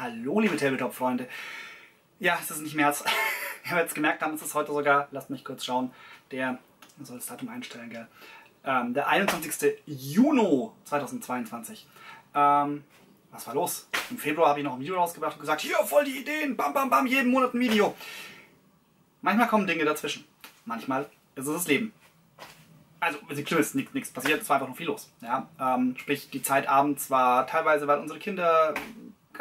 Hallo, liebe Tabletop-Freunde. Ja, es ist nicht März. Ihr werdet es gemerkt haben, es ist heute sogar, lasst mich kurz schauen, der, man soll das Datum einstellen, gell? Ähm, der 21. Juni 2022. Ähm, was war los? Im Februar habe ich noch ein Video rausgebracht und gesagt, hier, voll die Ideen, bam, bam, bam, jeden Monat ein Video. Manchmal kommen Dinge dazwischen. Manchmal ist es das Leben. Also, es ist nichts passiert, es war einfach noch viel los. Ja? Ähm, sprich, die Zeit abends war teilweise, weil unsere Kinder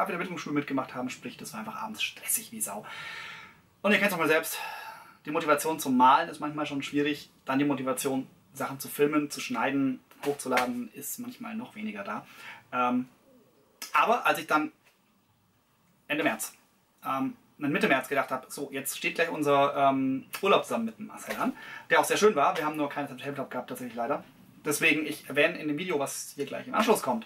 Mittelschule mitgemacht haben, sprich, das war einfach abends stressig wie Sau. Und ihr kennt es auch mal selbst, die Motivation zum Malen ist manchmal schon schwierig, dann die Motivation, Sachen zu filmen, zu schneiden, hochzuladen, ist manchmal noch weniger da. Ähm, aber als ich dann Ende März, ähm, Mitte März gedacht habe, so, jetzt steht gleich unser ähm, Urlaub zusammen mit dem Marcel an, der auch sehr schön war. Wir haben nur keine Tabletop gehabt, tatsächlich leider. Deswegen, ich erwähne in dem Video, was hier gleich im Anschluss kommt,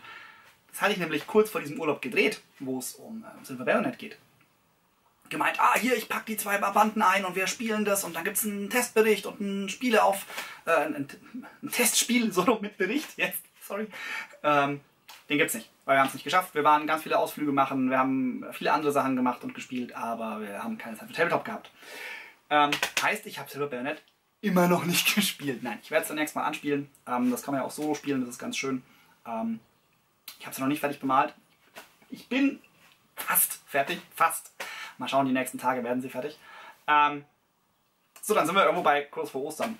das hatte ich nämlich kurz vor diesem Urlaub gedreht, wo es um äh, Silver Baronet geht. Gemeint, ah, hier, ich packe die zwei Banden ein und wir spielen das und dann gibt es einen Testbericht und ein Spiele auf, äh, ein, ein Testspiel, so mit Bericht, jetzt, sorry. Ähm, den gibt's nicht, weil wir haben es nicht geschafft. Wir waren ganz viele Ausflüge machen, wir haben viele andere Sachen gemacht und gespielt, aber wir haben keine Zeit für Tabletop gehabt. Ähm, heißt, ich habe Silver Baronet immer noch nicht gespielt. Nein, ich werde es dann nächstes Mal anspielen. Ähm, das kann man ja auch solo spielen, das ist ganz schön. Ähm, ich habe es noch nicht fertig bemalt. Ich bin fast fertig, fast. Mal schauen, die nächsten Tage werden sie fertig. Ähm, so, dann sind wir irgendwo bei kurz vor Ostern.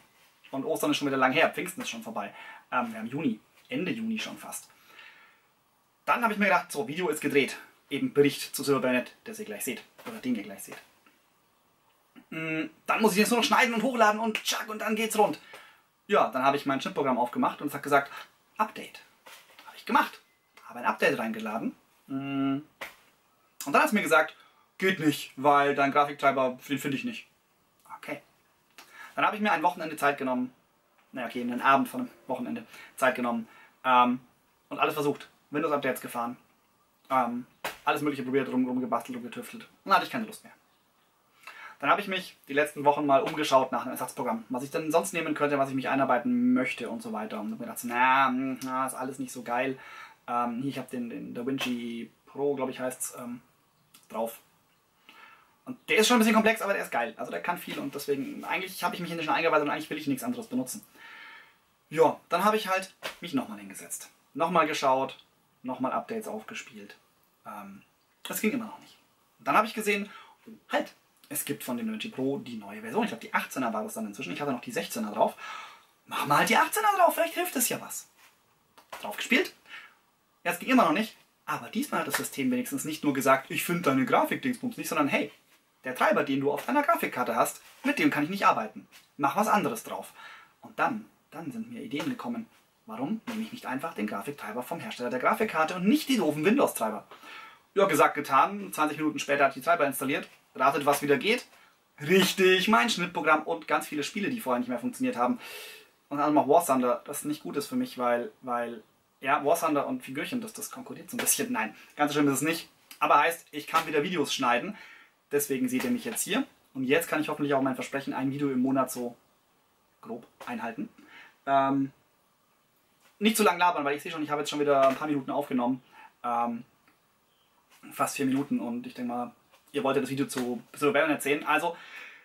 Und Ostern ist schon wieder lang her, Pfingsten ist schon vorbei. Ähm, wir haben Juni, Ende Juni schon fast. Dann habe ich mir gedacht, so, Video ist gedreht. Eben Bericht zu Silver Burnett, ihr gleich seht. Oder den ihr gleich seht. Mm, dann muss ich jetzt nur noch schneiden und hochladen und tschack und dann geht's rund. Ja, dann habe ich mein Schnittprogramm aufgemacht und es hat gesagt, Update. Habe ich gemacht habe ein Update reingeladen. Mm. Und dann hat es mir gesagt, geht nicht, weil dein Grafiktreiber, den finde ich nicht. Okay. Dann habe ich mir ein Wochenende Zeit genommen, naja, okay, einen Abend von einem Wochenende Zeit genommen ähm, und alles versucht. Windows-Updates gefahren, ähm, alles mögliche probiert, rum, rumgebastelt und getüftelt. Und dann hatte ich keine Lust mehr. Dann habe ich mich die letzten Wochen mal umgeschaut nach einem Ersatzprogramm, was ich dann sonst nehmen könnte, was ich mich einarbeiten möchte und so weiter. Und habe mir gedacht, na, hm, na, ist alles nicht so geil. Ähm, ich habe den, den DaVinci Pro, glaube ich, heißt es, ähm, drauf. Und der ist schon ein bisschen komplex, aber der ist geil. Also der kann viel und deswegen, eigentlich habe ich mich in den schon eingearbeitet und eigentlich will ich nichts anderes benutzen. Ja, dann habe ich halt mich nochmal hingesetzt. Nochmal geschaut, nochmal Updates aufgespielt. Ähm, das ging immer noch nicht. dann habe ich gesehen, halt, es gibt von dem DaVinci Pro die neue Version. Ich glaube, die 18er war das dann inzwischen. Ich hatte noch die 16er drauf. Mach mal halt die 18er drauf, vielleicht hilft es ja was. Drauf gespielt, ja, es ging immer noch nicht. Aber diesmal hat das System wenigstens nicht nur gesagt, ich finde deine Grafik-Dingsbums nicht, sondern hey, der Treiber, den du auf deiner Grafikkarte hast, mit dem kann ich nicht arbeiten. Mach was anderes drauf. Und dann, dann sind mir Ideen gekommen. Warum nehme ich nicht einfach den Grafiktreiber vom Hersteller der Grafikkarte und nicht die doofen Windows-Treiber? Ja, gesagt, getan. 20 Minuten später hat die Treiber installiert. Ratet, was wieder geht? Richtig, mein Schnittprogramm und ganz viele Spiele, die vorher nicht mehr funktioniert haben. Und dann noch War Thunder, das nicht gut ist für mich, weil, weil ja, War Thunder und Figürchen, das, das konkurriert so ein bisschen. Nein, ganz schlimm ist es nicht. Aber heißt, ich kann wieder Videos schneiden. Deswegen seht ihr mich jetzt hier. Und jetzt kann ich hoffentlich auch mein Versprechen, ein Video im Monat so grob einhalten. Ähm, nicht zu lang labern, weil ich sehe schon, ich habe jetzt schon wieder ein paar Minuten aufgenommen. Ähm, fast vier Minuten und ich denke mal, ihr wolltet das Video zu Silver Baronet sehen. Also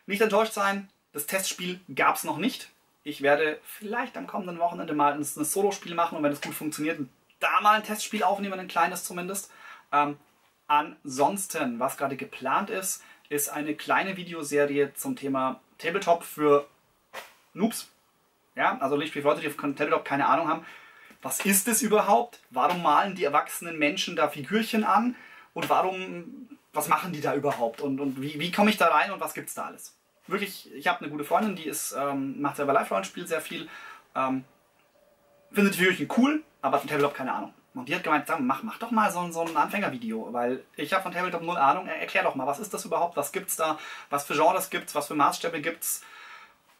nicht enttäuscht sein, das Testspiel gab es noch nicht. Ich werde vielleicht am kommenden Wochenende mal ein, Solo-Spiel machen und wenn es gut funktioniert, da mal ein Testspiel aufnehmen, ein kleines zumindest. Ähm, ansonsten, was gerade geplant ist, ist eine kleine Videoserie zum Thema Tabletop für Noobs. Ja, also nicht für Leute, die von Tabletop keine Ahnung haben. Was ist es überhaupt? Warum malen die erwachsenen Menschen da Figürchen an? Und warum, was machen die da überhaupt? Und, und wie, wie komme ich da rein und was gibt es da alles? Wirklich, ich habe eine gute Freundin, die ist, ähm, macht selber Live-Rollenspiel sehr viel. Ähm, findet die Figürchen cool, aber von Tabletop keine Ahnung. Und die hat gemeint, mach, mach doch mal so, so ein Anfängervideo, weil ich habe von Tabletop null Ahnung. Erklär doch mal, was ist das überhaupt? Was gibt's da? Was für Genres gibt's? Was für Maßstäbe gibt's?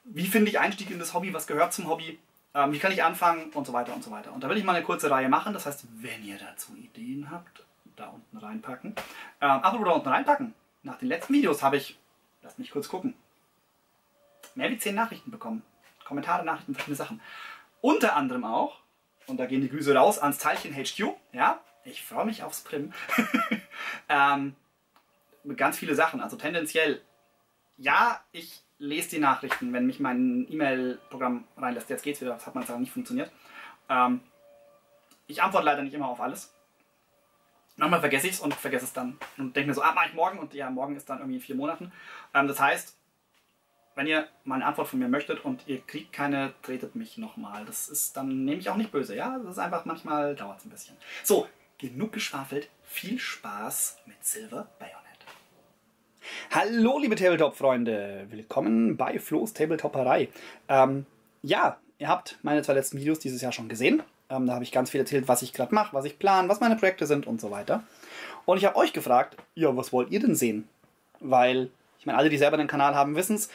Wie finde ich Einstieg in das Hobby? Was gehört zum Hobby? Ähm, wie kann ich anfangen? Und so weiter und so weiter. Und da will ich mal eine kurze Reihe machen. Das heißt, wenn ihr dazu Ideen habt, da unten reinpacken. Ähm, apropos da unten reinpacken. Nach den letzten Videos habe ich, lasst mich kurz gucken, mehr wie zehn Nachrichten bekommen. Kommentare, Nachrichten, verschiedene Sachen. Unter anderem auch, und da gehen die Grüße raus ans Teilchen HQ, ja, Ich freue mich aufs Prim. ähm, ganz viele Sachen. Also tendenziell, ja, ich lese die Nachrichten, wenn mich mein E-Mail-Programm reinlässt. Jetzt geht's wieder, das hat man nicht funktioniert. Ähm, ich antworte leider nicht immer auf alles. Manchmal vergesse ich es und vergesse es dann und denke mir so, ah, mach ich morgen und ja, morgen ist dann irgendwie in vier Monaten. Ähm, das heißt, wenn ihr mal eine Antwort von mir möchtet und ihr kriegt keine, tretet mich nochmal. Das ist, dann nehme ich auch nicht böse, ja? Das ist einfach, manchmal dauert es ein bisschen. So, genug geschwafelt. Viel Spaß mit Silver Bayonet. Hallo, liebe Tabletop-Freunde. Willkommen bei Flo's Tabletopperei. Ähm, ja, ihr habt meine zwei letzten Videos dieses Jahr schon gesehen. Ähm, da habe ich ganz viel erzählt, was ich gerade mache, was ich plane, was meine Projekte sind und so weiter. Und ich habe euch gefragt, ja, was wollt ihr denn sehen? Weil, ich meine, alle, die selber einen Kanal haben, wissen es.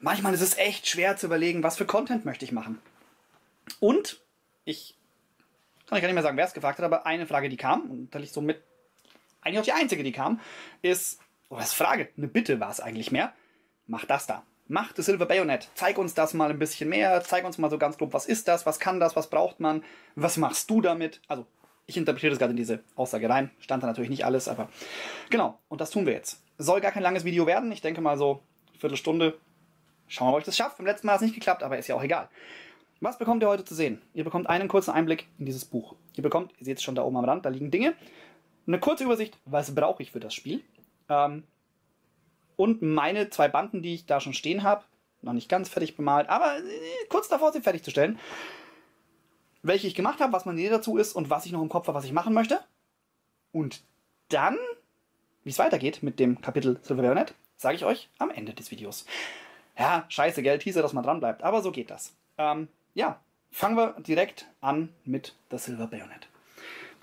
Manchmal ist es echt schwer zu überlegen, was für Content möchte ich machen. Und ich kann ich gar nicht mehr sagen, wer es gefragt hat, aber eine Frage, die kam, und da ich so mit, eigentlich auch die einzige, die kam, ist, oh, was Frage, eine Bitte war es eigentlich mehr, mach das da mach das Silver Bayonet. Zeig uns das mal ein bisschen mehr. Zeig uns mal so ganz grob, was ist das, was kann das, was braucht man, was machst du damit? Also, ich interpretiere das gerade in diese Aussage rein. Stand da natürlich nicht alles, aber genau. Und das tun wir jetzt. Soll gar kein langes Video werden. Ich denke mal so Viertelstunde. Schauen wir mal, ob ich das schaffe. Beim letzten Mal hat es nicht geklappt, aber ist ja auch egal. Was bekommt ihr heute zu sehen? Ihr bekommt einen kurzen Einblick in dieses Buch. Ihr bekommt, ihr seht es schon da oben am Rand, da liegen Dinge. Eine kurze Übersicht, was brauche ich für das Spiel. Ähm, und meine zwei Banden, die ich da schon stehen habe, noch nicht ganz fertig bemalt, aber äh, kurz davor, sie fertigzustellen, welche ich gemacht habe, was meine Idee dazu ist und was ich noch im Kopf habe, was ich machen möchte. Und dann, wie es weitergeht mit dem Kapitel Silver Bayonet, sage ich euch am Ende des Videos. Ja, scheiße, gell, Teaser, dass man dran bleibt, aber so geht das. Ähm, ja, fangen wir direkt an mit The Silver Bayonet.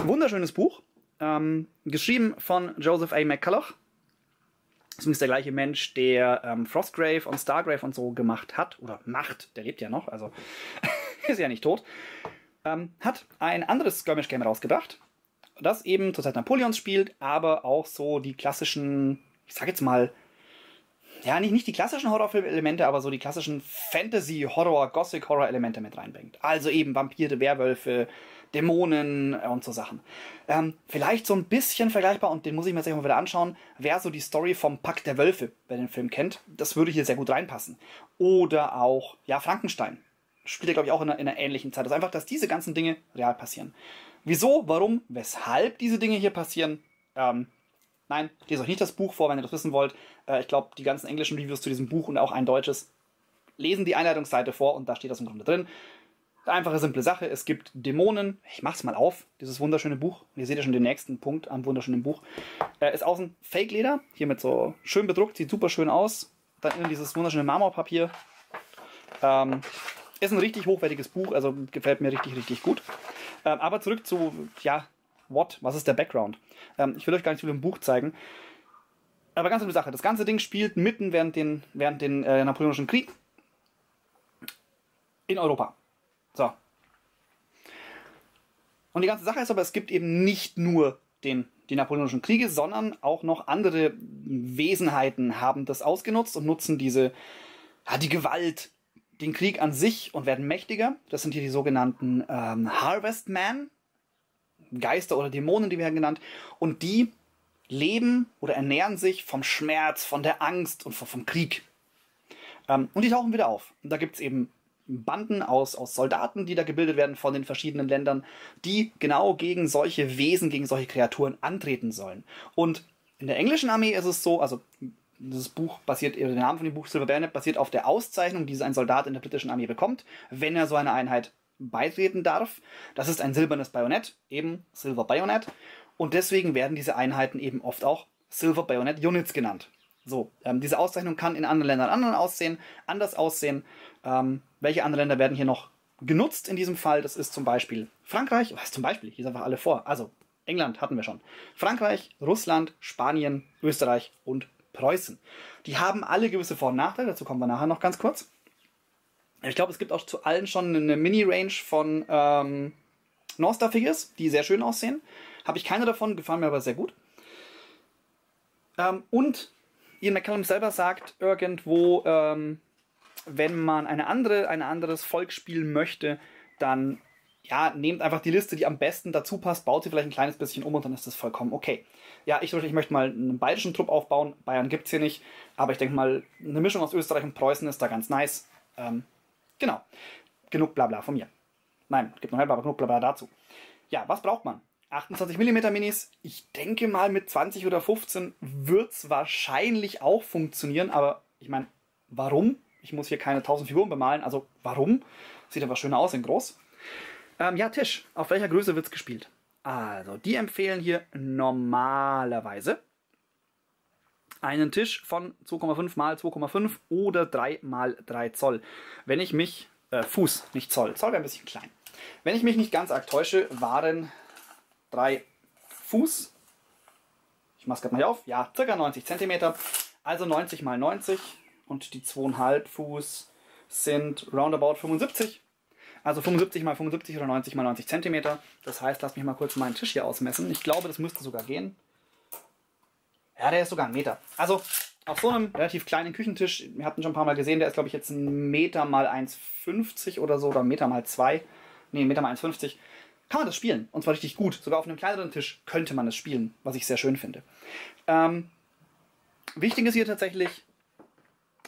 Wunderschönes Buch, ähm, geschrieben von Joseph A. McCulloch, ist der gleiche Mensch, der ähm, Frostgrave und Stargrave und so gemacht hat, oder macht, der lebt ja noch, also ist ja nicht tot, ähm, hat ein anderes Skirmish-Game rausgebracht, das eben zur Zeit Napoleons spielt, aber auch so die klassischen, ich sag jetzt mal, ja, nicht, nicht die klassischen Horrorfilm-Elemente, aber so die klassischen Fantasy-Horror, Gothic-Horror-Elemente mit reinbringt. Also eben Vampire, Werwölfe, Dämonen und so Sachen. Ähm, vielleicht so ein bisschen vergleichbar, und den muss ich mir jetzt mal wieder anschauen, wäre so die Story vom Pakt der Wölfe, wer den Film kennt. Das würde hier sehr gut reinpassen. Oder auch, ja, Frankenstein. Spielt ja, glaube ich, auch in einer, in einer ähnlichen Zeit. Also einfach, dass diese ganzen Dinge real passieren. Wieso, warum, weshalb diese Dinge hier passieren, ähm, Nein, lest euch nicht das Buch vor, wenn ihr das wissen wollt. Äh, ich glaube, die ganzen englischen Reviews zu diesem Buch und auch ein deutsches lesen die Einleitungsseite vor und da steht das im Grunde drin. Einfache, simple Sache. Es gibt Dämonen. Ich mach's mal auf, dieses wunderschöne Buch. ihr seht ja schon den nächsten Punkt am wunderschönen Buch. Äh, ist außen Fake-Leder. Hier mit so schön bedruckt. Sieht super schön aus. Dann innen dieses wunderschöne Marmorpapier. Ähm, ist ein richtig hochwertiges Buch. Also gefällt mir richtig, richtig gut. Ähm, aber zurück zu, ja, what? Was ist der Background? Ähm, ich will euch gar nicht viel im Buch zeigen. Aber ganz simple Sache. Das ganze Ding spielt mitten während den, während den äh, Napoleonischen Krieg in Europa. So. Und die ganze Sache ist aber, es gibt eben nicht nur den, die Napoleonischen Kriege, sondern auch noch andere Wesenheiten haben das ausgenutzt und nutzen diese, ja, die Gewalt, den Krieg an sich und werden mächtiger. Das sind hier die sogenannten ähm, Harvestmen, Geister oder Dämonen, die werden genannt. Und die leben oder ernähren sich vom Schmerz, von der Angst und vom Krieg. Ähm, und die tauchen wieder auf. Und da gibt es eben Banden aus, aus Soldaten, die da gebildet werden von den verschiedenen Ländern, die genau gegen solche Wesen, gegen solche Kreaturen antreten sollen. Und in der englischen Armee ist es so, also dieses Buch basiert, der Name von dem Buch Silver Bayonet basiert auf der Auszeichnung, die ein Soldat in der britischen Armee bekommt, wenn er so eine Einheit beitreten darf. Das ist ein silbernes Bajonett, eben Silver Bayonet. Und deswegen werden diese Einheiten eben oft auch Silver Bayonet Units genannt. So, ähm, diese Auszeichnung kann in anderen Ländern anderen aussehen, anders aussehen. Ähm, welche anderen Länder werden hier noch genutzt in diesem Fall? Das ist zum Beispiel Frankreich, was zum Beispiel, ich lese einfach alle vor. Also, England hatten wir schon. Frankreich, Russland, Spanien, Österreich und Preußen. Die haben alle gewisse Vor- und Nachteile, dazu kommen wir nachher noch ganz kurz. Ich glaube, es gibt auch zu allen schon eine Mini-Range von ähm, North Figures, die sehr schön aussehen. Habe ich keine davon, gefallen mir aber sehr gut. Ähm, und Ian McCallum selber sagt irgendwo, ähm, wenn man eine andere, ein anderes Volk spielen möchte, dann ja, nehmt einfach die Liste, die am besten dazu passt, baut sie vielleicht ein kleines bisschen um und dann ist das vollkommen okay. Ja, ich, ich möchte mal einen bayerischen Trupp aufbauen. Bayern gibt es hier nicht, aber ich denke mal, eine Mischung aus Österreich und Preußen ist da ganz nice. Ähm, genau. Genug Blabla von mir. Nein, gibt noch mehr, aber genug Blabla dazu. Ja, was braucht man? 28 mm Minis. Ich denke mal, mit 20 oder 15 wird es wahrscheinlich auch funktionieren, aber ich meine, warum? Ich muss hier keine 1000 Figuren bemalen, also warum? Sieht einfach schöner aus in groß. Ähm, ja, Tisch. Auf welcher Größe wird es gespielt? Also, die empfehlen hier normalerweise einen Tisch von 2,5 mal 2,5 oder 3 mal 3 Zoll. Wenn ich mich, äh, Fuß, nicht Zoll, Zoll wäre ein bisschen klein. Wenn ich mich nicht ganz arg täusche, waren 3 Fuß, ich mache es gerade mal hier auf, ja, circa 90 cm, also 90 mal 90 und die 2,5 Fuß sind roundabout 75 also 75 mal 75 oder 90 mal 90 cm. Das heißt, lass mich mal kurz meinen Tisch hier ausmessen. Ich glaube, das müsste sogar gehen. Ja, der ist sogar ein Meter. Also auf so einem relativ kleinen Küchentisch, wir hatten schon ein paar Mal gesehen, der ist glaube ich jetzt ein Meter mal 1,50 oder so oder ein Meter mal 2. Ne, ein Meter mal 1,50. Kann man das spielen. Und zwar richtig gut. Sogar auf einem kleineren Tisch könnte man das spielen, was ich sehr schön finde. Ähm, wichtig ist hier tatsächlich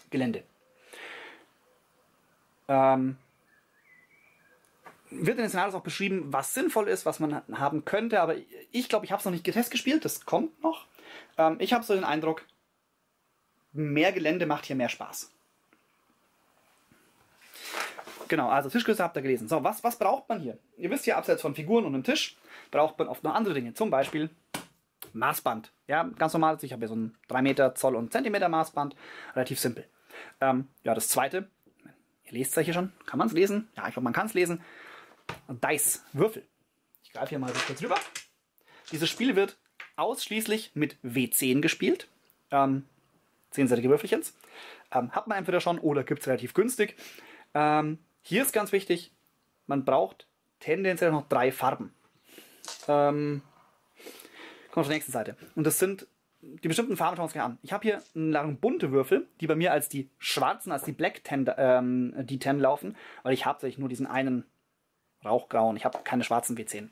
Gelände. Ähm, wird in den Szenarios auch beschrieben, was sinnvoll ist, was man haben könnte, aber ich glaube, ich habe es noch nicht getest gespielt, das kommt noch. Ähm, ich habe so den Eindruck, mehr Gelände macht hier mehr Spaß. Genau, also Tischgröße habt ihr gelesen. So, was, was braucht man hier? Ihr wisst ja, abseits von Figuren und einem Tisch braucht man oft noch andere Dinge. Zum Beispiel Maßband. Ja, ganz normal. Ich habe hier so ein 3 Meter Zoll und Zentimeter Maßband. Relativ simpel. Ähm, ja, das zweite, ihr lest es ja hier schon. Kann man es lesen? Ja, ich glaube, man kann es lesen. Dice, Würfel. Ich greife hier mal so kurz rüber. Dieses Spiel wird ausschließlich mit W10 gespielt. Ähm, zehnseitige Würfelchens. Ähm, hat man entweder schon oder gibt es relativ günstig. Ähm, hier ist ganz wichtig, man braucht tendenziell noch drei Farben. Ähm, kommt auf die nächste Seite. Und das sind die bestimmten Farben schauen wir uns gleich an. Ich habe hier eine Ladung bunte Würfel, die bei mir als die schwarzen, als die Black 10, ähm, die 10 laufen, weil ich hauptsächlich nur diesen einen Rauchgrauen. Ich habe keine schwarzen W10.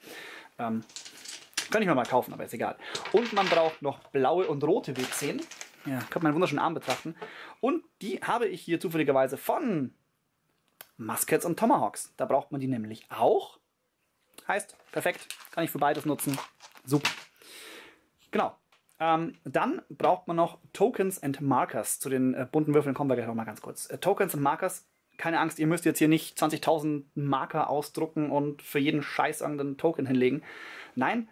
Ähm, könnte ich mir mal kaufen, aber ist egal. Und man braucht noch blaue und rote W10. Ja, kann man einen wunderschönen Arm betrachten. Und die habe ich hier zufälligerweise von Muskets und Tomahawks. Da braucht man die nämlich auch. Heißt, perfekt, kann ich für beides nutzen. Super. Genau. Ähm, dann braucht man noch Tokens and Markers. Zu den äh, bunten Würfeln kommen wir gleich noch mal ganz kurz. Äh, Tokens and Markers keine Angst, ihr müsst jetzt hier nicht 20.000 Marker ausdrucken und für jeden Scheiß irgendeinen Token hinlegen. Nein,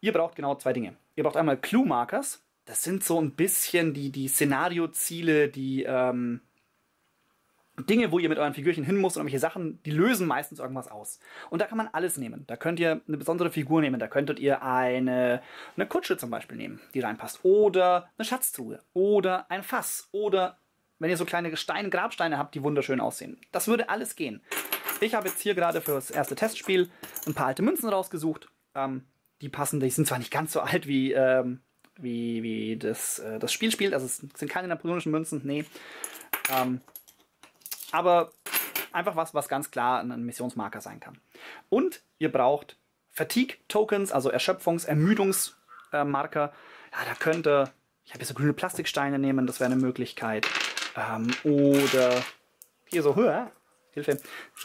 ihr braucht genau zwei Dinge. Ihr braucht einmal Clue-Markers. Das sind so ein bisschen die, die Szenario-Ziele, die ähm, Dinge, wo ihr mit euren Figürchen hin müsst und irgendwelche Sachen, die lösen meistens irgendwas aus. Und da kann man alles nehmen. Da könnt ihr eine besondere Figur nehmen. Da könntet ihr eine, eine Kutsche zum Beispiel nehmen, die reinpasst. Oder eine Schatztruhe. Oder ein Fass. Oder wenn ihr so kleine Steine, Grabsteine habt, die wunderschön aussehen. Das würde alles gehen. Ich habe jetzt hier gerade für das erste Testspiel ein paar alte Münzen rausgesucht. Ähm, die passen, die sind zwar nicht ganz so alt wie, ähm, wie, wie das, äh, das Spiel spielt, also es sind keine napoleonischen Münzen, nee. Ähm, aber einfach was, was ganz klar ein Missionsmarker sein kann. Und ihr braucht Fatigue-Tokens, also Erschöpfungs-, Ermüdungsmarker. ja, da könnte, ich habe hier so grüne Plastiksteine nehmen, das wäre eine Möglichkeit. Ähm, oder hier so, höher, Hilfe,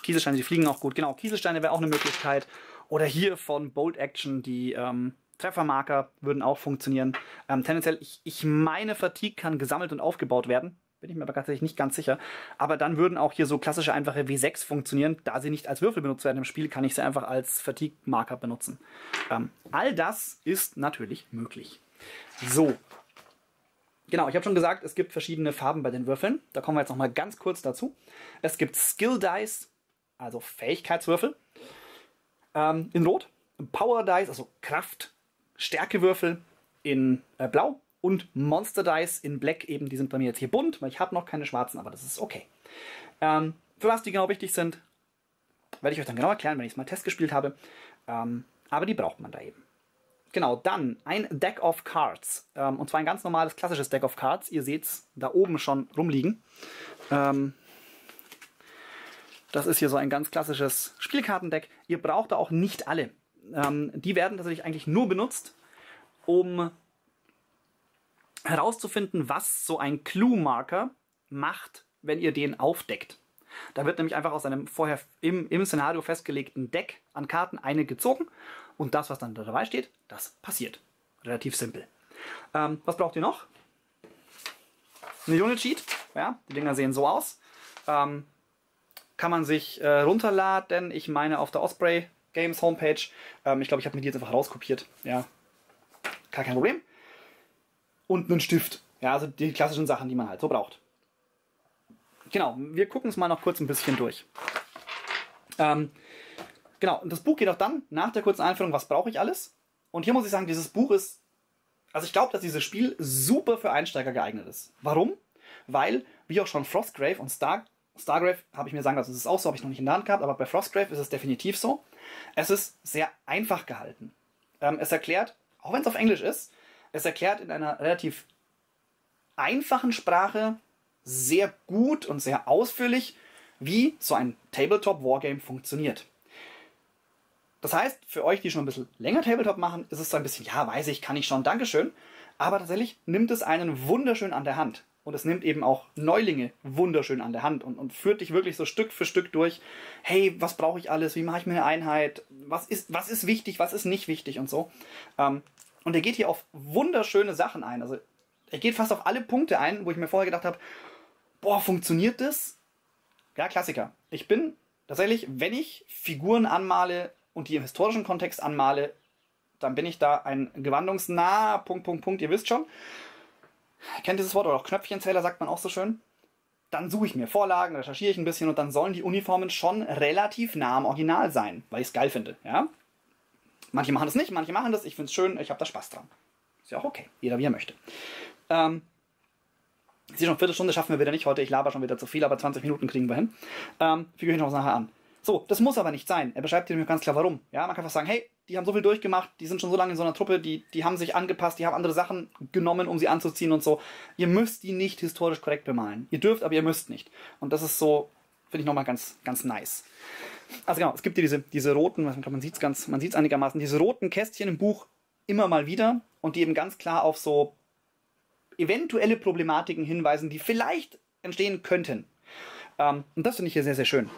Kieselsteine, die fliegen auch gut. Genau, Kieselsteine wäre auch eine Möglichkeit. Oder hier von Bolt Action die ähm, Treffermarker würden auch funktionieren. Ähm, tendenziell, ich, ich meine, Fatigue kann gesammelt und aufgebaut werden. Bin ich mir aber tatsächlich nicht ganz sicher. Aber dann würden auch hier so klassische einfache W6 funktionieren. Da sie nicht als Würfel benutzt werden im Spiel, kann ich sie einfach als Fatigue-Marker benutzen. Ähm, all das ist natürlich möglich. So, Genau, ich habe schon gesagt, es gibt verschiedene Farben bei den Würfeln. Da kommen wir jetzt noch mal ganz kurz dazu. Es gibt Skill Dice, also Fähigkeitswürfel, ähm, in Rot. Power Dice, also Kraft, Stärkewürfel in äh, Blau und Monster Dice in Black eben. Die sind bei mir jetzt hier bunt, weil ich habe noch keine schwarzen, aber das ist okay. Ähm, für was die genau wichtig sind, werde ich euch dann genau erklären, wenn ich es mal Test gespielt habe. Ähm, aber die braucht man da eben. Genau, dann ein Deck of Cards. Ähm, und zwar ein ganz normales, klassisches Deck of Cards. Ihr seht es da oben schon rumliegen. Ähm, Das ist hier so ein ganz klassisches Spielkartendeck. Ihr braucht da auch nicht alle. Ähm, die werden tatsächlich eigentlich nur benutzt, um herauszufinden, was so ein Clue-Marker macht, wenn ihr den aufdeckt. Da wird nämlich einfach aus einem vorher im, im Szenario festgelegten Deck an Karten eine gezogen und das, was dann da dabei steht, das passiert. Relativ simpel. Ähm, was braucht ihr noch? Eine Unit Sheet. Ja, die Dinger sehen so aus. Ähm, kann man sich äh, runterladen. Ich meine auf der Osprey Games Homepage. Ähm, ich glaube, ich habe mir die jetzt einfach rauskopiert. Ja, gar kein Problem. Und einen Stift. Ja, also die klassischen Sachen, die man halt so braucht. Genau, wir gucken es mal noch kurz ein bisschen durch. Ähm, genau, und das Buch geht auch dann nach der kurzen Einführung, was brauche ich alles? Und hier muss ich sagen, dieses Buch ist, also ich glaube, dass dieses Spiel super für Einsteiger geeignet ist. Warum? Weil, wie auch schon Frostgrave und Star, Stargrave, habe ich mir sagen lassen, das ist auch so, habe ich noch nicht in der Hand gehabt, aber bei Frostgrave ist es definitiv so. Es ist sehr einfach gehalten. Ähm, es erklärt, auch wenn es auf Englisch ist, es erklärt in einer relativ einfachen Sprache sehr gut und sehr ausführlich, wie so ein Tabletop Wargame funktioniert. Das heißt, für euch, die schon ein bisschen länger Tabletop machen, ist es so ein bisschen, ja, weiß ich, kann ich schon, Dankeschön. Aber tatsächlich nimmt es einen wunderschön an der Hand. Und es nimmt eben auch Neulinge wunderschön an der Hand und, und führt dich wirklich so Stück für Stück durch. Hey, was brauche ich alles? Wie mache ich mir eine Einheit? Was ist, was ist wichtig? Was ist nicht wichtig? Und so. Ähm, und er geht hier auf wunderschöne Sachen ein. Also er geht fast auf alle Punkte ein, wo ich mir vorher gedacht habe, boah, funktioniert das? Ja, Klassiker. Ich bin tatsächlich, wenn ich Figuren anmale und die im historischen Kontext anmale, dann bin ich da ein gewandungsnah, Punkt, Punkt, Punkt, ihr wisst schon. Kennt dieses Wort oder auch Knöpfchenzähler, sagt man auch so schön. Dann suche ich mir Vorlagen, recherchiere ich ein bisschen und dann sollen die Uniformen schon relativ nah am Original sein, weil ich es geil finde. Ja? Manche machen das nicht, manche machen das. Ich finde es schön, ich habe da Spaß dran. Ist ja auch okay, jeder wie er möchte. Ähm, sehe schon, Viertelstunde schaffen wir wieder nicht heute. Ich laber schon wieder zu viel, aber 20 Minuten kriegen wir hin. Ähm, füge ich noch nachher an. So, das muss aber nicht sein. Er beschreibt dir ganz klar, warum. Ja, man kann einfach sagen, hey, die haben so viel durchgemacht, die sind schon so lange in so einer Truppe, die, die haben sich angepasst, die haben andere Sachen genommen, um sie anzuziehen und so. Ihr müsst die nicht historisch korrekt bemalen. Ihr dürft, aber ihr müsst nicht. Und das ist so, finde ich nochmal ganz, ganz nice. Also genau, es gibt hier diese, diese roten, ich glaube, man sieht es ganz, man sieht es einigermaßen, diese roten Kästchen im Buch immer mal wieder und die eben ganz klar auf so eventuelle Problematiken hinweisen, die vielleicht entstehen könnten. Ähm, und das finde ich hier sehr, sehr schön.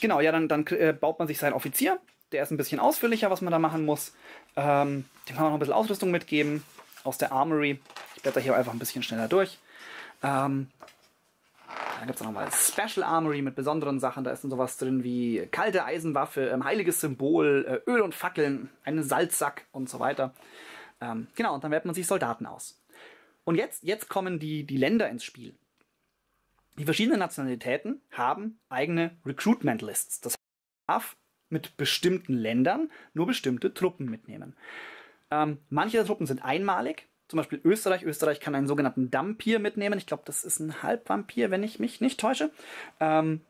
Genau, ja, dann, dann äh, baut man sich seinen Offizier. Der ist ein bisschen ausführlicher, was man da machen muss. Ähm, dem kann man noch ein bisschen Ausrüstung mitgeben aus der Armory. Ich blätter hier einfach ein bisschen schneller durch. Ähm, dann gibt es nochmal Special Armory mit besonderen Sachen. Da ist dann sowas drin wie kalte Eisenwaffe, ähm, heiliges Symbol, äh, Öl und Fackeln, einen Salzsack und so weiter. Ähm, genau, und dann wählt man sich Soldaten aus. Und jetzt, jetzt kommen die, die Länder ins Spiel. Die verschiedenen Nationalitäten haben eigene Recruitment Lists. Das darf mit bestimmten Ländern nur bestimmte Truppen mitnehmen. Ähm, manche der Truppen sind einmalig. Zum Beispiel Österreich. Österreich kann einen sogenannten Dampir mitnehmen. Ich glaube, das ist ein Halbvampir, wenn ich mich nicht täusche. Ähm,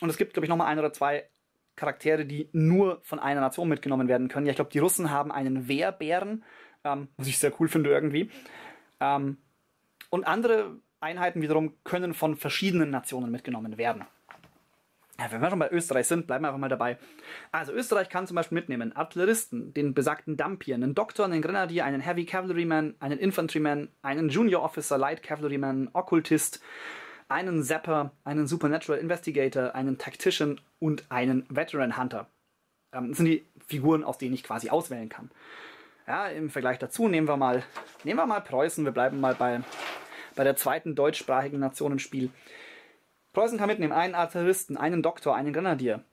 und es gibt, glaube ich, nochmal ein oder zwei Charaktere, die nur von einer Nation mitgenommen werden können. Ja, ich glaube, die Russen haben einen Wehrbären ähm, was ich sehr cool finde irgendwie. Ähm, und andere Einheiten wiederum können von verschiedenen Nationen mitgenommen werden. Ja, wenn wir schon bei Österreich sind, bleiben wir einfach mal dabei. Also Österreich kann zum Beispiel mitnehmen Artilleristen, den besagten Dampier, einen Doktor, einen Grenadier, einen Heavy Cavalryman, einen Infantryman, einen Junior Officer, Light Cavalryman, Okkultist, einen Zapper, einen Supernatural Investigator, einen Tactician und einen Veteran Hunter. Ähm, das sind die Figuren, aus denen ich quasi auswählen kann. Ja, im Vergleich dazu nehmen wir mal, nehmen wir mal Preußen. Wir bleiben mal bei, bei der zweiten deutschsprachigen Nation im Spiel. Preußen kann mitnehmen einen Artilleristen, einen Doktor, einen Grenadier.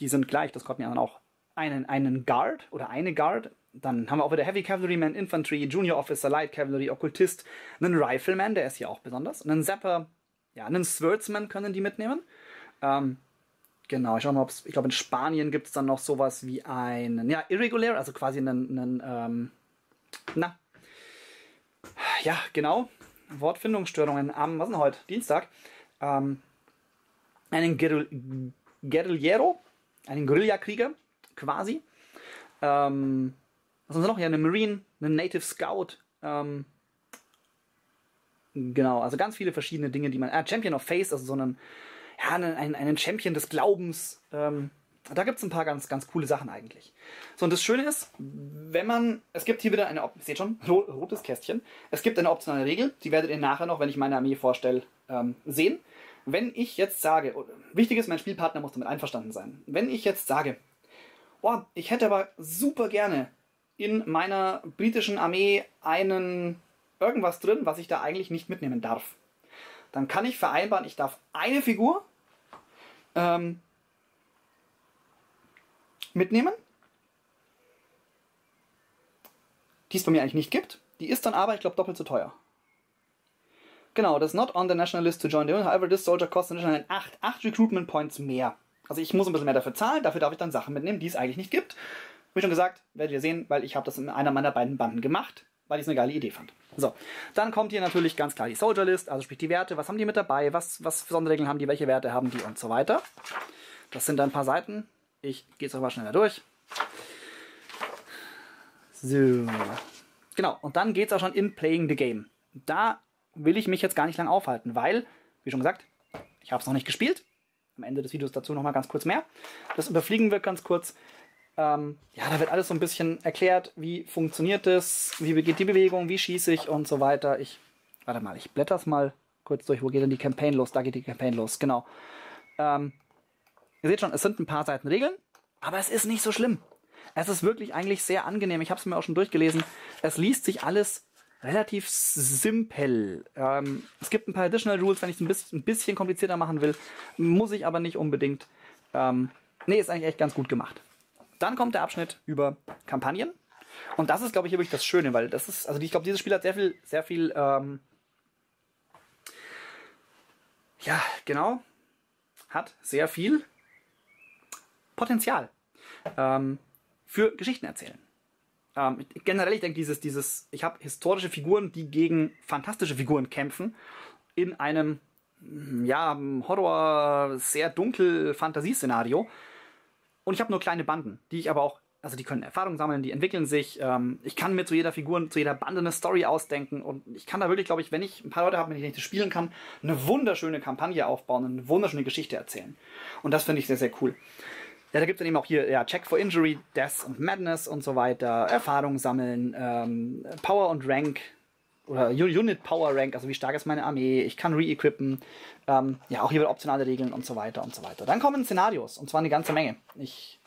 Die sind gleich, das kommt mir dann auch. Einen, einen Guard oder eine Guard. Dann haben wir auch wieder Heavy Cavalryman, Infantry, Junior Officer, Light Cavalry, Okkultist, einen Rifleman, der ist hier auch besonders, einen Zapper, ja, einen Swordsman können die mitnehmen. Ähm, Genau, ich schau mal, ob ich glaube, in Spanien gibt es dann noch sowas wie einen, ja, Irregular, also quasi einen, einen ähm, na, ja, genau, Wortfindungsstörungen am, was denn heute? Dienstag. Ähm, einen Guerillero, einen Guerillakrieger, quasi. Ähm, was haben wir noch? Ja, einen Marine, einen Native Scout, ähm, Genau, also ganz viele verschiedene Dinge, die man. Ah, Champion of Face, also so einen ja, einen, einen Champion des Glaubens. Ähm, da gibt es ein paar ganz, ganz coole Sachen eigentlich. So, und das Schöne ist, wenn man, es gibt hier wieder eine, seht schon, rotes Kästchen. Es gibt eine optionale Regel, die werdet ihr nachher noch, wenn ich meine Armee vorstelle, ähm, sehen. Wenn ich jetzt sage, wichtig ist, mein Spielpartner muss damit einverstanden sein. Wenn ich jetzt sage, oh, ich hätte aber super gerne in meiner britischen Armee einen irgendwas drin, was ich da eigentlich nicht mitnehmen darf. Dann kann ich vereinbaren, ich darf eine Figur ähm, mitnehmen, die es bei mir eigentlich nicht gibt. Die ist dann aber, ich glaube, doppelt so teuer. Genau, das ist not on the national list to join the union. However, this soldier costs additional 8, 8 Recruitment Points mehr. Also ich muss ein bisschen mehr dafür zahlen, dafür darf ich dann Sachen mitnehmen, die es eigentlich nicht gibt. Wie schon gesagt, werdet ihr sehen, weil ich habe das in einer meiner beiden Banden gemacht, weil ich es eine geile Idee fand. So, dann kommt hier natürlich ganz klar die Soldier List, also sprich die Werte, was haben die mit dabei, was, was für Sonderregeln haben die, welche Werte haben die und so weiter. Das sind ein paar Seiten. Ich gehe jetzt aber schneller durch. So. Genau, und dann geht es auch schon in Playing the Game. Da will ich mich jetzt gar nicht lang aufhalten, weil, wie schon gesagt, ich habe es noch nicht gespielt. Am Ende des Videos dazu nochmal ganz kurz mehr. Das überfliegen wir ganz kurz. Ähm, ja, da wird alles so ein bisschen erklärt, wie funktioniert das, wie geht die Bewegung, wie schieße ich und so weiter. Ich, warte mal, ich blätter es mal kurz durch. Wo geht denn die Campaign los? Da geht die Campaign los, genau. Ähm, ihr seht schon, es sind ein paar Seiten Regeln, aber es ist nicht so schlimm. Es ist wirklich eigentlich sehr angenehm. Ich habe es mir auch schon durchgelesen. Es liest sich alles relativ simpel. Ähm, es gibt ein paar Additional Rules, wenn ich es ein bisschen, ein bisschen komplizierter machen will. Muss ich aber nicht unbedingt. Ähm, nee, ist eigentlich echt ganz gut gemacht. Dann kommt der Abschnitt über Kampagnen. Und das ist, glaube ich, wirklich das Schöne, weil das ist, also ich glaube, dieses Spiel hat sehr viel, sehr viel, ähm, ja, genau, hat sehr viel Potenzial ähm, für Geschichten erzählen. Ähm, generell, ich denke, dieses, dieses, ich habe historische Figuren, die gegen fantastische Figuren kämpfen, in einem, ja, Horror, sehr dunkel Fantasieszenario. Und ich habe nur kleine Banden, die ich aber auch, also die können Erfahrung sammeln, die entwickeln sich. Ähm, ich kann mir zu jeder Figur, zu jeder Bande eine Story ausdenken. Und ich kann da wirklich, glaube ich, wenn ich ein paar Leute habe, mit denen ich das spielen kann, eine wunderschöne Kampagne aufbauen und eine wunderschöne Geschichte erzählen. Und das finde ich sehr, sehr cool. Ja, da gibt es dann eben auch hier ja, Check for Injury, Death und Madness und so weiter, Erfahrung sammeln, ähm, Power und Rank oder Unit Power Rank, also wie stark ist meine Armee, ich kann re-equippen, ähm, ja, auch hier wieder optionale Regeln und so weiter und so weiter. Dann kommen Szenarios, und zwar eine ganze Menge. Ich,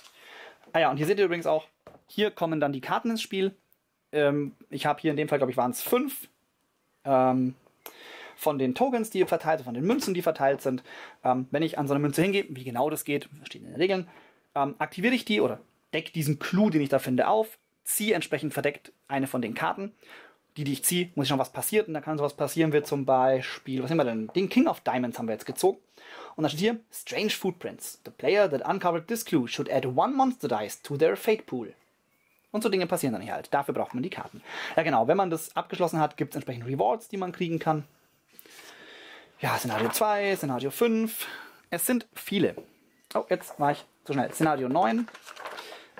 ah ja, und hier seht ihr übrigens auch, hier kommen dann die Karten ins Spiel. Ähm, ich habe hier in dem Fall, glaube ich, waren es fünf ähm, von den Tokens, die ihr verteilt, von den Münzen, die verteilt sind. Ähm, wenn ich an so eine Münze hingehe, wie genau das geht, steht in den Regeln, ähm, aktiviere ich die oder decke diesen Clou, den ich da finde, auf, ziehe entsprechend verdeckt eine von den Karten die, die ich ziehe, muss ich noch was passiert und da kann sowas passieren wie zum Beispiel, was haben wir denn? Den King of Diamonds haben wir jetzt gezogen. Und da steht hier, Strange Footprints. The player that uncovered this clue should add one monster dice to their fate pool. Und so Dinge passieren dann hier halt. Dafür braucht man die Karten. Ja genau, wenn man das abgeschlossen hat, gibt es entsprechend Rewards, die man kriegen kann. Ja, Szenario 2, Szenario 5. Es sind viele. Oh, jetzt war ich zu schnell. Szenario 9.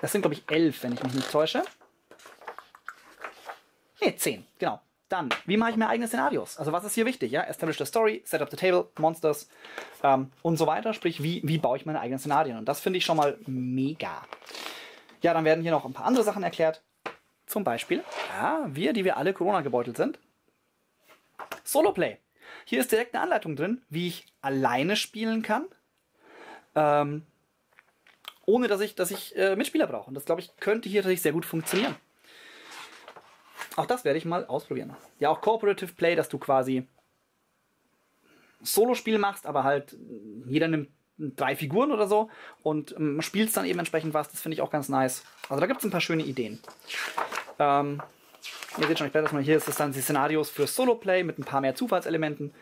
Das sind, glaube ich, 11, wenn ich mich nicht täusche. Ne, 10, genau. Dann, wie mache ich mir eigene Szenarios? Also was ist hier wichtig? Ja? Establish the story, set up the table, Monsters ähm, und so weiter. Sprich, wie, wie baue ich meine eigenen Szenarien? Und das finde ich schon mal mega. Ja, dann werden hier noch ein paar andere Sachen erklärt. Zum Beispiel, ja, wir, die wir alle Corona gebeutelt sind. Solo-Play. Hier ist direkt eine Anleitung drin, wie ich alleine spielen kann. Ähm, ohne dass ich, dass ich äh, Mitspieler brauche. Und das, glaube ich, könnte hier tatsächlich sehr gut funktionieren. Auch das werde ich mal ausprobieren. Ja, auch Cooperative Play, dass du quasi Solo-Spiel machst, aber halt jeder nimmt drei Figuren oder so und ähm, spielst dann eben entsprechend was. Das finde ich auch ganz nice. Also da gibt es ein paar schöne Ideen. Ähm, ihr seht schon, ich werde das mal hier. Ist das dann die Szenarios für Solo-Play mit ein paar mehr Zufallselementen.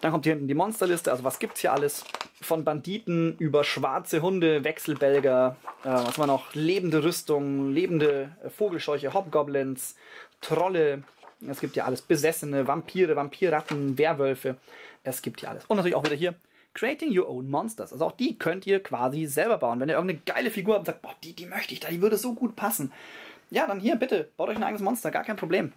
Dann kommt hier hinten die Monsterliste. Also was gibt's hier alles? Von Banditen über schwarze Hunde, Wechselbelger, äh, was wir noch? Lebende Rüstung, lebende äh, Vogelscheuche, Hobgoblins, Trolle. Es gibt ja alles. Besessene, Vampire, Vampirratten, Werwölfe. Es gibt ja alles. Und natürlich auch wieder hier Creating Your Own Monsters. Also auch die könnt ihr quasi selber bauen. Wenn ihr irgendeine geile Figur habt und sagt, boah, die, die möchte ich da, die würde so gut passen. Ja, dann hier, bitte, baut euch ein eigenes Monster, gar kein Problem.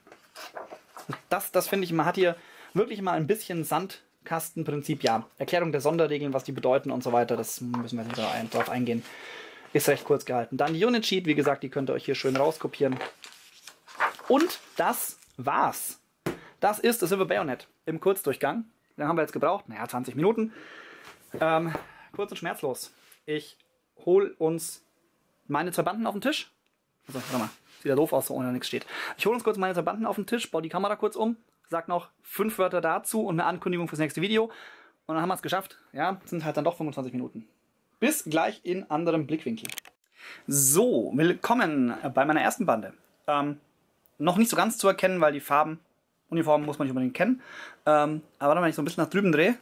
Das, das finde ich, man hat hier wirklich mal ein bisschen Sand Baukastenprinzip, ja. Erklärung der Sonderregeln, was die bedeuten und so weiter, das müssen wir nicht ein, drauf eingehen. Ist recht kurz gehalten. Dann die Unit Sheet, wie gesagt, die könnt ihr euch hier schön rauskopieren. Und das war's. Das ist das Silver Bayonet im Kurzdurchgang. Den haben wir jetzt gebraucht, naja, 20 Minuten. Ähm, kurz und schmerzlos. Ich hole uns meine zwei Banden auf den Tisch. Also, warte mal. Sieht ja doof aus, so ohne nichts steht. Ich hole uns kurz meine Banden auf den Tisch, baue die Kamera kurz um, sag noch fünf Wörter dazu und eine Ankündigung fürs nächste Video. Und dann haben wir es geschafft. Ja, sind halt dann doch 25 Minuten. Bis gleich in anderem Blickwinkel. So, willkommen bei meiner ersten Bande. Ähm, noch nicht so ganz zu erkennen, weil die Farben, Uniformen muss man nicht unbedingt kennen. Ähm, aber wenn ich so ein bisschen nach drüben drehe,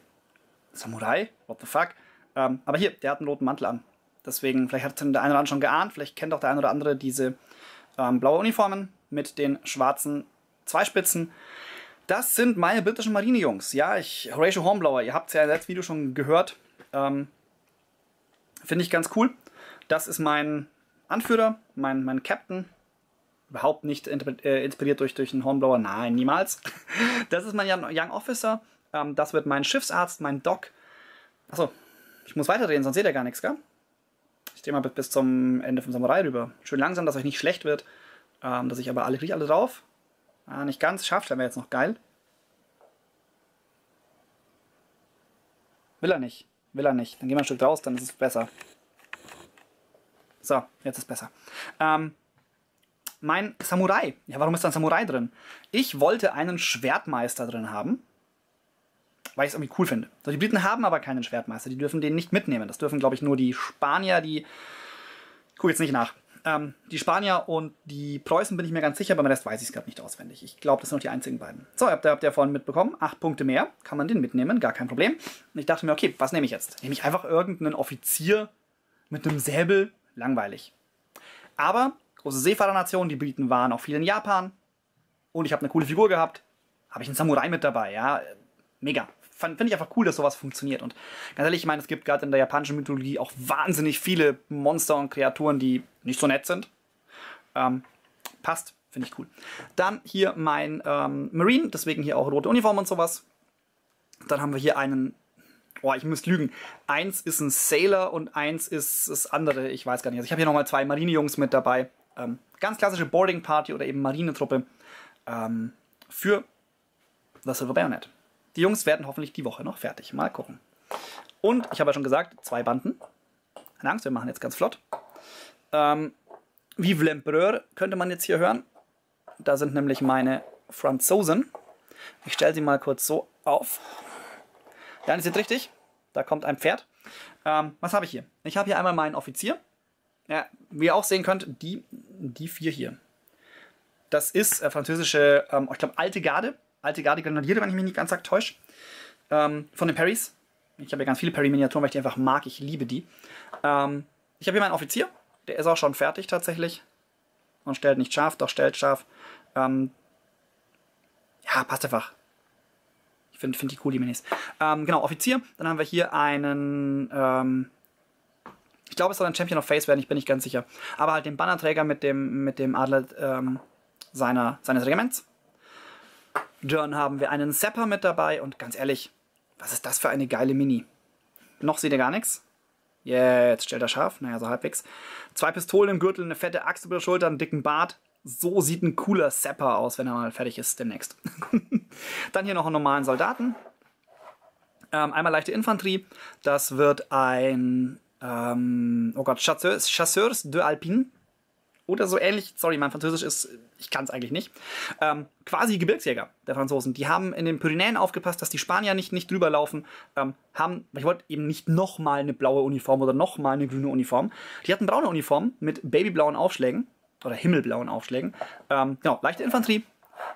Samurai, what the fuck. Ähm, aber hier, der hat einen roten Mantel an. Deswegen, vielleicht hat der eine oder andere schon geahnt, vielleicht kennt auch der eine oder andere diese ähm, blaue Uniformen mit den schwarzen Zweispitzen. Das sind meine britischen Marinejungs. Ja, ich, Horatio Hornblower, ihr habt es ja im letzten Video schon gehört. Ähm, Finde ich ganz cool. Das ist mein Anführer, mein, mein Captain. Überhaupt nicht äh, inspiriert durch, durch einen Hornblower. Nein, niemals. Das ist mein Young Officer. Ähm, das wird mein Schiffsarzt, mein Doc. Achso, ich muss weiterdrehen, sonst seht ihr gar nichts, gell? Mal bis zum Ende vom Samurai rüber. Schön langsam, dass euch nicht schlecht wird. Ähm, dass ich aber alle, kriege alle drauf. Ah, nicht ganz, schafft, wäre jetzt noch geil. Will er nicht. Will er nicht. Dann gehen wir ein Stück raus, dann ist es besser. So, jetzt ist besser. Ähm, mein Samurai. Ja, warum ist da ein Samurai drin? Ich wollte einen Schwertmeister drin haben weil ich es irgendwie cool finde. So, die Briten haben aber keinen Schwertmeister, die dürfen den nicht mitnehmen. Das dürfen, glaube ich, nur die Spanier, die. Ich gucke jetzt nicht nach. Ähm, die Spanier und die Preußen bin ich mir ganz sicher, beim Rest weiß ich es gerade nicht auswendig. Ich glaube, das sind noch die einzigen beiden. So, habt ihr, habt ihr vorhin mitbekommen. Acht Punkte mehr, kann man den mitnehmen, gar kein Problem. Und ich dachte mir, okay, was nehme ich jetzt? Nehme ich einfach irgendeinen Offizier mit einem Säbel? Langweilig. Aber große Seefahrernation, die Briten waren auch viel in Japan und ich habe eine coole Figur gehabt. Habe ich einen Samurai mit dabei, ja. Mega finde ich einfach cool, dass sowas funktioniert. Und ganz ehrlich, ich meine, es gibt gerade in der japanischen Mythologie auch wahnsinnig viele Monster und Kreaturen, die nicht so nett sind. Ähm, passt, finde ich cool. Dann hier mein ähm, Marine, deswegen hier auch rote Uniform und sowas. Dann haben wir hier einen Oh, ich muss lügen. Eins ist ein Sailor und eins ist das andere. Ich weiß gar nicht. Also ich habe hier nochmal zwei Marinejungs mit dabei. Ähm, ganz klassische Boarding Party oder eben Marinetruppe ähm, für das Silver Bayonet. Die Jungs werden hoffentlich die Woche noch fertig. Mal gucken. Und ich habe ja schon gesagt, zwei Banden. Keine Angst, wir machen jetzt ganz flott. Ähm, Vive l'Empereur könnte man jetzt hier hören. Da sind nämlich meine Franzosen. Ich stelle sie mal kurz so auf. Das ist richtig. Da kommt ein Pferd. Ähm, was habe ich hier? Ich habe hier einmal meinen Offizier. Ja, wie ihr auch sehen könnt, die, die vier hier. Das ist äh, französische, ähm, ich glaube, alte Garde alte Garde Grenadiere, wenn ich mich nicht ganz täusche. Ähm, von den Parrys. Ich habe ja ganz viele Parry-Miniaturen, weil ich die einfach mag. Ich liebe die. Ähm, ich habe hier meinen Offizier. Der ist auch schon fertig tatsächlich. Und stellt nicht scharf, doch stellt scharf. Ähm, ja, passt einfach. Ich finde find die cool, die Minis. Ähm, genau, Offizier. Dann haben wir hier einen. Ähm, ich glaube, es soll ein Champion of Face werden, ich bin nicht ganz sicher. Aber halt den Bannerträger mit dem, mit dem Adler ähm, seiner, seines Regiments. Dann haben wir einen Zapper mit dabei und ganz ehrlich, was ist das für eine geile Mini? Noch seht ihr gar nichts. Jetzt stellt er scharf, naja, so halbwegs. Zwei Pistolen im Gürtel, eine fette Axt über der Schulter, einen dicken Bart. So sieht ein cooler Zapper aus, wenn er mal fertig ist demnächst. Dann hier noch einen normalen Soldaten. Ähm, einmal leichte Infanterie. Das wird ein, ähm, oh Gott, Chasseurs, Chasseurs de Alpine oder so ähnlich. Sorry, mein Französisch ist, ich kann es eigentlich nicht. Ähm, quasi Gebirgsjäger der Franzosen. Die haben in den Pyrenäen aufgepasst, dass die Spanier nicht, nicht drüber laufen. Ähm, haben, ich wollte eben nicht nochmal eine blaue Uniform oder nochmal eine grüne Uniform. Die hatten braune Uniform mit babyblauen Aufschlägen oder himmelblauen Aufschlägen. Ähm, genau, leichte Infanterie.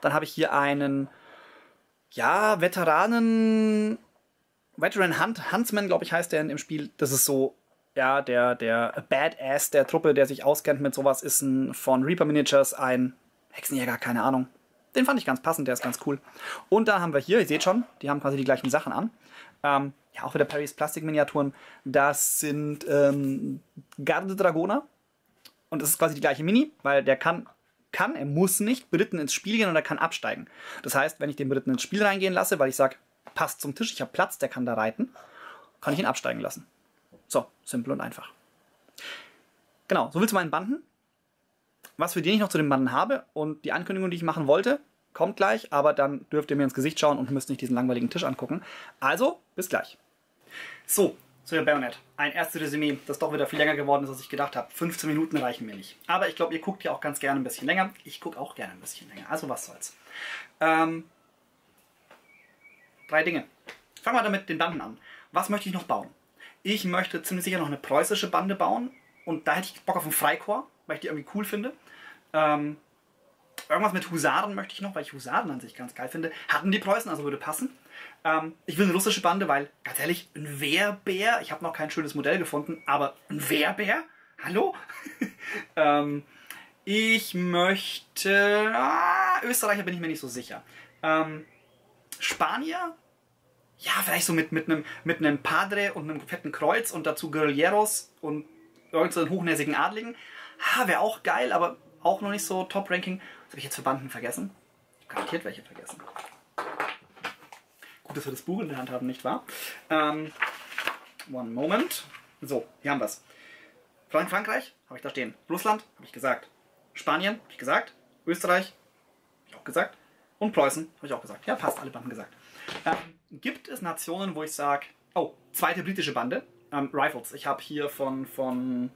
Dann habe ich hier einen, ja, Veteranen, Veteran Hunt, Huntsman, glaube ich, heißt der im Spiel. Das ist so ja, der, der Badass der Truppe, der sich auskennt mit sowas, ist ein von Reaper Miniatures ein Hexenjäger, keine Ahnung. Den fand ich ganz passend, der ist ganz cool. Und dann haben wir hier, ihr seht schon, die haben quasi die gleichen Sachen an. Ähm, ja, auch wieder Perrys Plastikminiaturen. Das sind ähm, Garde Dragoner. Und das ist quasi die gleiche Mini, weil der kann, kann, er muss nicht Briten ins Spiel gehen und er kann absteigen. Das heißt, wenn ich den Briten ins Spiel reingehen lasse, weil ich sage, passt zum Tisch, ich habe Platz, der kann da reiten, kann ich ihn absteigen lassen. So, simpel und einfach. Genau, so viel zu meinen Banden. Was für den ich noch zu den Banden habe und die Ankündigung, die ich machen wollte, kommt gleich, aber dann dürft ihr mir ins Gesicht schauen und müsst nicht diesen langweiligen Tisch angucken. Also, bis gleich. So, zu der Bayonet. Ein erstes Resümee, das doch wieder viel länger geworden ist, als ich gedacht habe. 15 Minuten reichen mir nicht. Aber ich glaube, ihr guckt ja auch ganz gerne ein bisschen länger. Ich gucke auch gerne ein bisschen länger. Also was soll's. Ähm, drei Dinge. Fangen wir damit den Banden an. Was möchte ich noch bauen? Ich möchte ziemlich sicher noch eine preußische Bande bauen. Und da hätte ich Bock auf einen Freikorps, weil ich die irgendwie cool finde. Ähm, irgendwas mit Husaren möchte ich noch, weil ich Husaren an sich ganz geil finde. Hatten die Preußen, also würde passen. Ähm, ich will eine russische Bande, weil, ganz ehrlich, ein Wehrbär, ich habe noch kein schönes Modell gefunden, aber ein Wehrbär? Hallo? ähm, ich möchte. Ah, Österreicher bin ich mir nicht so sicher. Ähm, Spanier? Ja, vielleicht so mit, mit, einem, mit einem Padre und einem fetten Kreuz und dazu Guerilleros und irgendeinen hochnäsigen Adligen. Ha, wäre auch geil, aber auch noch nicht so Top-Ranking. Was habe ich jetzt für Banden vergessen? Garantiert welche vergessen. Gut, dass wir das Buch in der Hand haben, nicht wahr? Ähm, one moment. So, hier haben wir es. Frankreich habe ich da stehen. Russland habe ich gesagt. Spanien habe ich gesagt. Österreich habe ich auch gesagt. Und Preußen habe ich auch gesagt. Ja, passt, alle Banden gesagt. Ähm, gibt es Nationen, wo ich sage, oh, zweite britische Bande, ähm, Rifles. Ich habe hier von, von,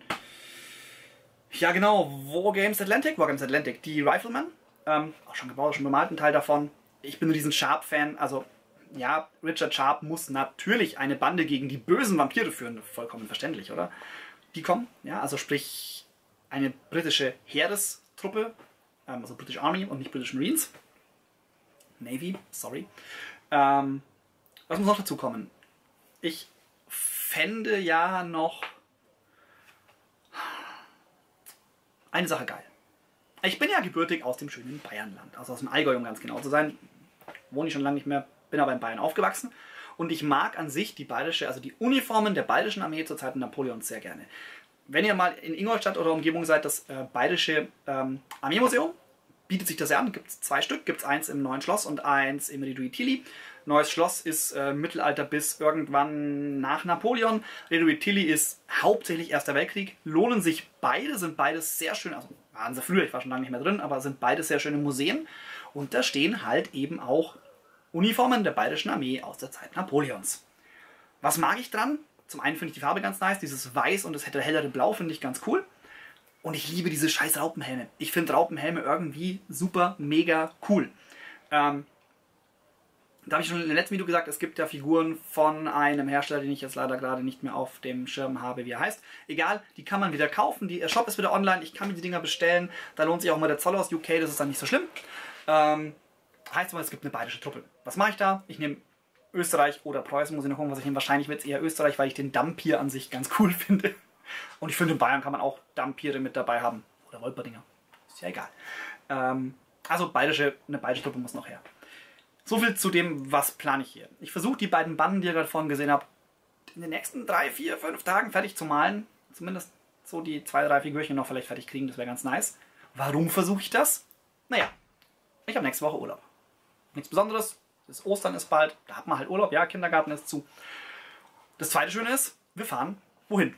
ja genau, Wargames Atlantic, Wargames Atlantic, die Riflemen, ähm, auch schon gebaut, schon bemalt, ein Teil davon. Ich bin ein riesen Sharp-Fan, also ja, Richard Sharp muss natürlich eine Bande gegen die bösen Vampire führen, vollkommen verständlich, oder? Die kommen, ja, also sprich eine britische Heerestruppe, ähm, also British Army und nicht British Marines. Navy, sorry. Ähm, was muss noch dazu kommen? Ich fände ja noch eine Sache geil. Ich bin ja gebürtig aus dem schönen Bayernland, also aus dem Allgäu, um ganz genau zu sein. Wohne ich schon lange nicht mehr, bin aber in Bayern aufgewachsen. Und ich mag an sich die bayerische, also die Uniformen der bayerischen Armee zur Zeit Napoleons sehr gerne. Wenn ihr mal in Ingolstadt oder Umgebung seid, das äh, bayerische ähm, Armeemuseum, bietet sich das ja an. Gibt es zwei Stück, gibt es eins im Neuen Schloss und eins im Reduitili. Neues Schloss ist äh, Mittelalter bis irgendwann nach Napoleon. Reduitili ist hauptsächlich Erster Weltkrieg. Lohnen sich beide, sind beides sehr schön, also waren sie früher, ich war schon lange nicht mehr drin, aber sind beide sehr schöne Museen. Und da stehen halt eben auch Uniformen der bayerischen Armee aus der Zeit Napoleons. Was mag ich dran? Zum einen finde ich die Farbe ganz nice, dieses Weiß und das hellere Blau finde ich ganz cool. Und ich liebe diese scheiß Raupenhelme. Ich finde Raupenhelme irgendwie super, mega cool. Ähm, da habe ich schon in dem letzten Video gesagt, es gibt ja Figuren von einem Hersteller, den ich jetzt leider gerade nicht mehr auf dem Schirm habe, wie er heißt. Egal, die kann man wieder kaufen. Der Shop ist wieder online. Ich kann mir die Dinger bestellen. Da lohnt sich auch mal der Zoll aus UK. Das ist dann nicht so schlimm. Ähm, heißt aber, es gibt eine bayerische Truppe. Was mache ich da? Ich nehme Österreich oder Preußen, muss ich noch gucken, was ich nehme. Wahrscheinlich wird es eher Österreich, weil ich den Dampier an sich ganz cool finde. Und ich finde, in Bayern kann man auch Dampiere mit dabei haben. Oder Wolperdinger. Ist ja egal. Ähm, also bayerische, eine bayerische Truppe muss noch her. So viel zu dem, was plane ich hier. Ich versuche die beiden Banden, die ihr gerade vorhin gesehen habt, in den nächsten drei, vier, fünf Tagen fertig zu malen. Zumindest so die zwei, drei Figürchen noch vielleicht fertig kriegen. Das wäre ganz nice. Warum versuche ich das? Naja, ich habe nächste Woche Urlaub. Nichts Besonderes. Das Ostern ist bald. Da hat man halt Urlaub. Ja, Kindergarten ist zu. Das zweite Schöne ist, wir fahren wohin?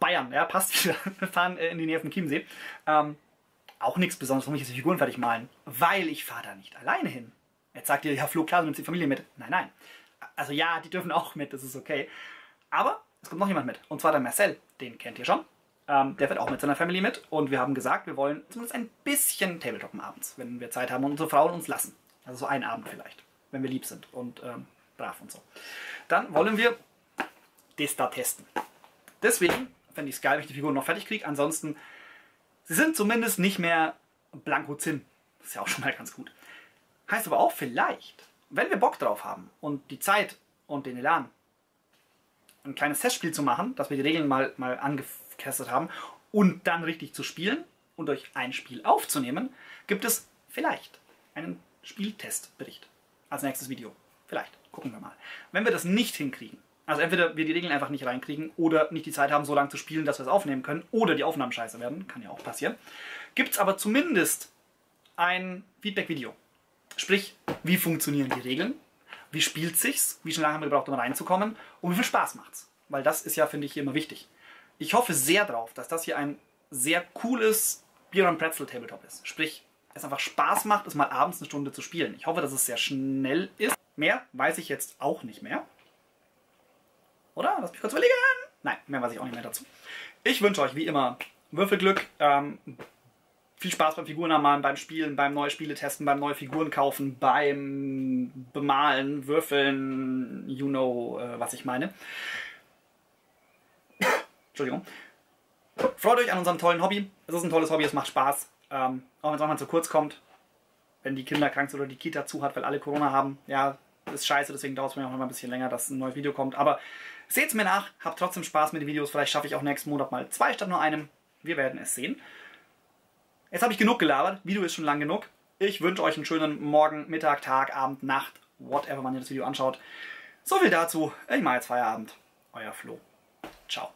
Bayern, ja, passt. Wir fahren äh, in die Nähe vom Chiemsee. Ähm, auch nichts Besonderes, warum ich jetzt die Figuren fertig malen. Weil ich fahre da nicht alleine hin. Jetzt sagt ihr, ja, Flo, klar, du nimmst die Familie mit. Nein, nein. Also ja, die dürfen auch mit, das ist okay. Aber es kommt noch jemand mit. Und zwar der Marcel. Den kennt ihr schon. Ähm, der wird auch mit seiner Familie mit. Und wir haben gesagt, wir wollen zumindest ein bisschen Tabletoppen abends, wenn wir Zeit haben und unsere Frauen uns lassen. Also so einen Abend vielleicht, wenn wir lieb sind und ähm, brav und so. Dann wollen wir das da testen. Deswegen wenn ich die Figuren noch fertig kriege. Ansonsten, sie sind zumindest nicht mehr blanko Zinn. Das ist ja auch schon mal ganz gut. Heißt aber auch vielleicht, wenn wir Bock drauf haben und die Zeit und den Elan, ein kleines Testspiel zu machen, dass wir die Regeln mal, mal angetestet haben und dann richtig zu spielen und euch ein Spiel aufzunehmen, gibt es vielleicht einen Spieltestbericht als nächstes Video. Vielleicht. Gucken wir mal. Wenn wir das nicht hinkriegen, also entweder wir die Regeln einfach nicht reinkriegen oder nicht die Zeit haben, so lange zu spielen, dass wir es aufnehmen können, oder die Aufnahmen scheiße werden, kann ja auch passieren. Gibt es aber zumindest ein Feedback-Video. Sprich, wie funktionieren die Regeln? wie spielt sich's, wie schnell haben wir gebraucht, um reinzukommen und wie viel Spaß macht's. Weil das ist ja, finde ich, hier immer wichtig. Ich hoffe sehr drauf, dass das hier ein sehr cooles Bier und Pretzel Tabletop ist. Sprich, es einfach Spaß macht, es mal abends eine Stunde zu spielen. Ich hoffe, dass es sehr schnell ist. Mehr weiß ich jetzt auch nicht mehr. Oder? Lass mich kurz überlegen. Nein, mehr weiß ich auch nicht mehr dazu. Ich wünsche euch wie immer Würfelglück, ähm, viel Spaß beim Figurenmalen, beim Spielen, beim neue Spiele testen, beim neue Figuren kaufen, beim Bemalen, Würfeln, you know, äh, was ich meine. Entschuldigung. Freut euch an unserem tollen Hobby. Es ist ein tolles Hobby, es macht Spaß. Ähm, auch wenn es manchmal zu kurz kommt, wenn die Kinder krank sind oder die Kita zu hat, weil alle Corona haben. Ja, ist scheiße, deswegen dauert es mir auch immer ein bisschen länger, dass ein neues Video kommt. Aber seht es mir nach, habt trotzdem Spaß mit den Videos. Vielleicht schaffe ich auch nächsten Monat mal zwei statt nur einem. Wir werden es sehen. Jetzt habe ich genug gelabert. Video ist schon lang genug. Ich wünsche euch einen schönen Morgen, Mittag, Tag, Abend, Nacht, whatever man ihr das Video anschaut. So viel dazu. Ich mache jetzt Feierabend. Euer Flo. Ciao.